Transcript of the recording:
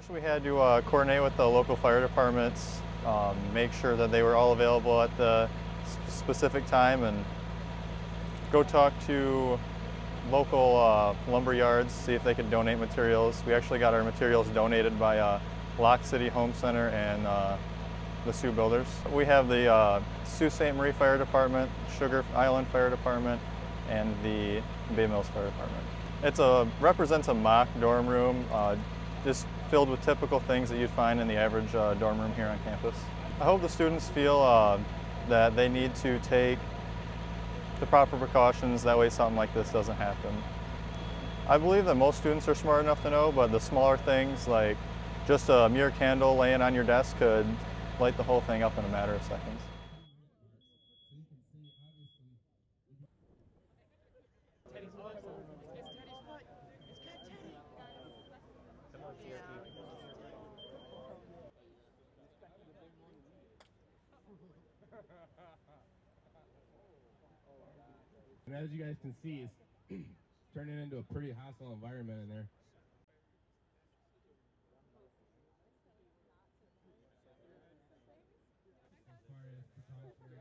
First, we had to uh, coordinate with the local fire departments, um, make sure that they were all available at the specific time, and go talk to local uh, lumber yards, see if they could donate materials. We actually got our materials donated by uh, Lock City Home Center and uh, the Soo Builders. We have the uh, Sault Ste. Marie Fire Department, Sugar Island Fire Department, and the Bay Mills Fire Department. It represents a mock dorm room, uh, just filled with typical things that you'd find in the average uh, dorm room here on campus. I hope the students feel uh, that they need to take the proper precautions, that way something like this doesn't happen. I believe that most students are smart enough to know, but the smaller things like just a mere candle laying on your desk could light the whole thing up in a matter of seconds. And as you guys can see, it's turning into a pretty hostile environment in there. As far as